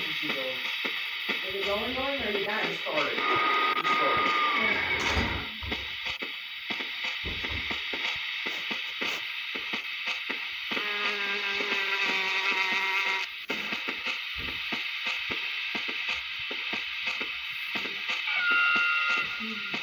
is it going going or you got it? started. You started. Yeah. Mm-hmm.